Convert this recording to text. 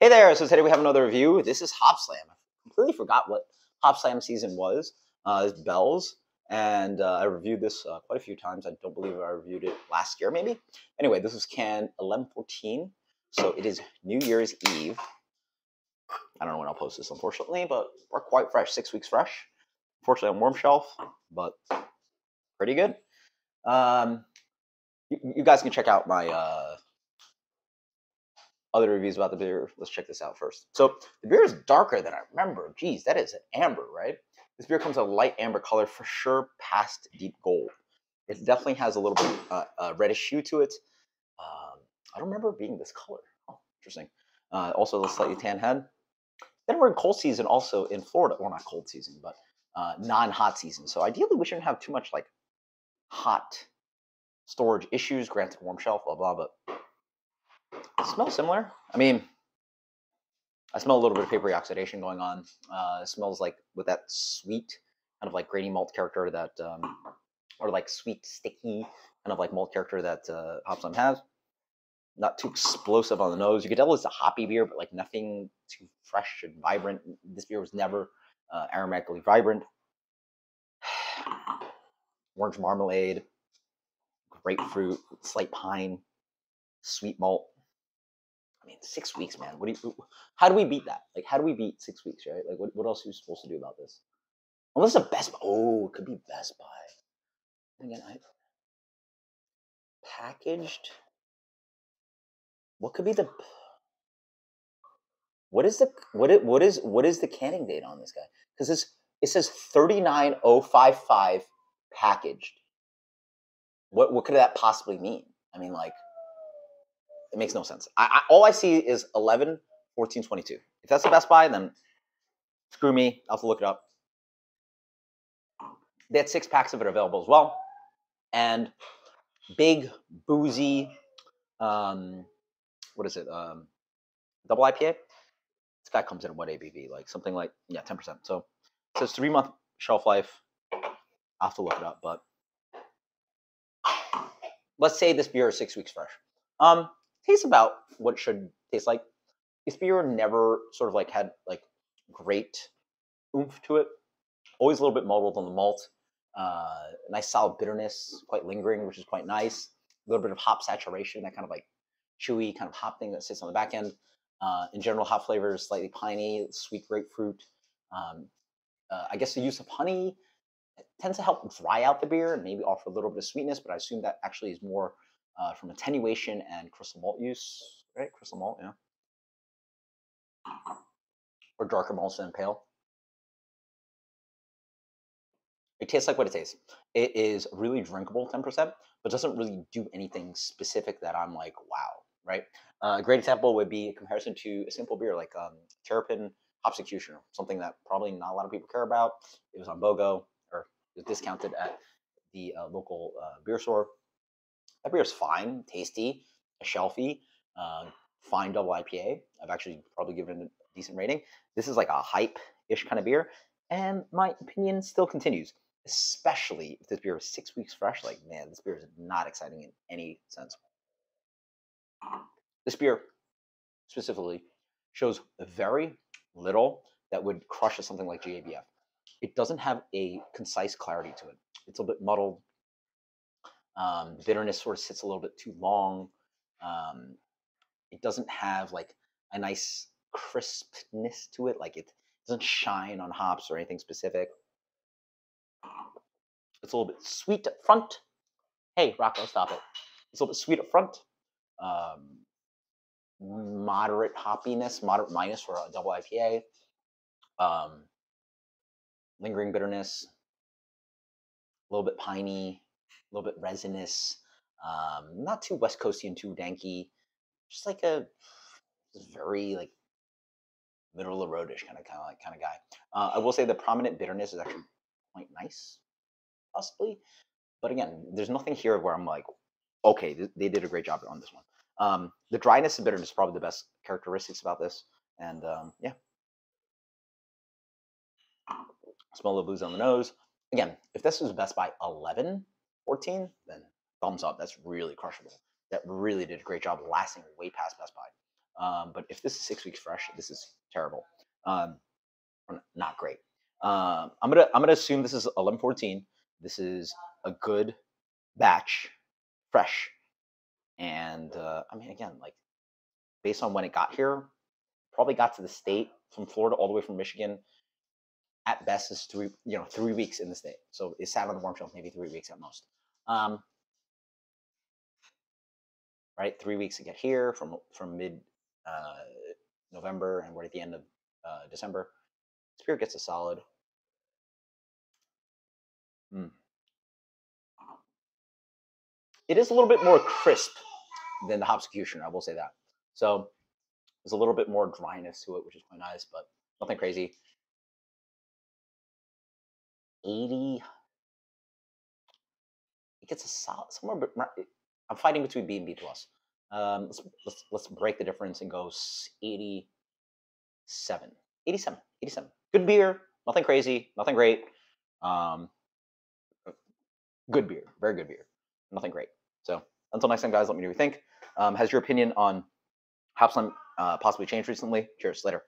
Hey there, so today we have another review. This is Hopslam. I completely forgot what Hopslam season was. Uh, it's Bell's, and uh, I reviewed this uh, quite a few times. I don't believe I reviewed it last year, maybe. Anyway, this is can 1114, so it is New Year's Eve. I don't know when I'll post this, unfortunately, but we're quite fresh, six weeks fresh. Unfortunately, on warm shelf, but pretty good. Um, you, you guys can check out my uh, other reviews about the beer. Let's check this out first. So the beer is darker than I remember. Geez, that is an amber, right? This beer comes a light amber color for sure, past deep gold. It definitely has a little bit uh, uh, reddish hue to it. Um, I don't remember being this color. Oh, interesting. Uh, also, a slightly tan head. Then we're in cold season, also in Florida. Well, not cold season, but uh, non-hot season. So ideally, we shouldn't have too much like hot storage issues. Granted, warm shelf, blah blah, but smells similar. I mean, I smell a little bit of papery oxidation going on. Uh, it smells like with that sweet kind of like grainy malt character that, um, or like sweet sticky kind of like malt character that uh, Hop has. Not too explosive on the nose. You could tell it's a hoppy beer, but like nothing too fresh and vibrant. This beer was never uh, aromatically vibrant. Orange marmalade, grapefruit, slight pine, sweet malt mean, six weeks, man. What do you? How do we beat that? Like, how do we beat six weeks, right? Like, what, what else are you supposed to do about this? Unless a Best By. Oh, it could be Best By. Again, I packaged. What could be the? What is the what it what is what is the canning date on this guy? Because this it says thirty nine oh five five packaged. What what could that possibly mean? I mean, like it makes no sense. I, I, all I see is 11, 14, 22. If that's the Best By, then screw me. I'll have to look it up. They had six packs of it available as well. And big, boozy, um, what is it? Um, double IPA. This guy comes in at what ABV? Like something like, yeah, 10%. So it says three month shelf life. I'll have to look it up, but let's say this beer is six weeks fresh. Um, tastes about what it should taste like. This beer never sort of like had like great oomph to it. Always a little bit muddled on the malt. Uh, nice solid bitterness, quite lingering, which is quite nice. A little bit of hop saturation, that kind of like chewy kind of hop thing that sits on the back end. Uh, in general, hop flavors slightly piney, sweet grapefruit. Um, uh, I guess the use of honey tends to help dry out the beer and maybe offer a little bit of sweetness, but I assume that actually is more uh, from attenuation and crystal malt use, right? Crystal malt, yeah. Or darker malts than pale. It tastes like what it tastes. It is really drinkable, 10%, but doesn't really do anything specific that I'm like, wow, right? Uh, a great example would be a comparison to a simple beer like um, Terrapin Hopsecutioner, something that probably not a lot of people care about. It was on BOGO, or was discounted at the uh, local uh, beer store. That beer is fine, tasty, a shelfy, uh, fine double IPA. I've actually probably given it a decent rating. This is like a hype-ish kind of beer, and my opinion still continues. Especially if this beer is six weeks fresh. Like, man, this beer is not exciting in any sense. This beer specifically shows very little that would crush something like GABF. It doesn't have a concise clarity to it. It's a bit muddled, um, bitterness sort of sits a little bit too long. Um, it doesn't have like a nice crispness to it. Like it doesn't shine on hops or anything specific. It's a little bit sweet up front. Hey, Rocco, stop it. It's a little bit sweet up front. Um, moderate hoppiness, moderate minus for a double IPA. Um, lingering bitterness, a little bit piney, a little bit resinous, um, not too West Coasty and too danky, just like a very like middle of the roadish kind of kind of like kind of guy. Uh, I will say the prominent bitterness is actually quite nice, possibly, but again, there's nothing here where I'm like, okay, th- they did a great job on this one. Um, the dryness and bitterness is probably the best characteristics about this, and um, yeah. Smell the booze on the nose. Again, if this was Best By 11, 14, then thumbs up. That's really crushable. That really did a great job lasting way past Best By. Um, but if this is six weeks fresh, this is terrible. Um, not great. Um, I'm gonna I'm gonna assume this is 1114. This is a good batch, fresh, and uh, I mean again, like based on when it got here, probably got to the state from Florida all the way from Michigan. At best, is three you know three weeks in the state. So it sat on the warm shelf maybe three weeks at most. Um, right, three weeks to get here from from mid uh, November, and we're at the end of uh, December. Spirit gets a solid. Mm. It is a little bit more crisp than the Hopsecutioner, I will say that. So there's a little bit more dryness to it, which is quite nice, but nothing crazy. 80. It gets a solid somewhere. I'm fighting between B and B plus. Um, let's, let's let's break the difference and go 87. 87. 87. Good beer. Nothing crazy. Nothing great. Um, good beer. Very good beer. Nothing great. So until next time, guys, let me know what you think. Um, has your opinion on Hopslam uh, possibly changed recently? Cheers. Later.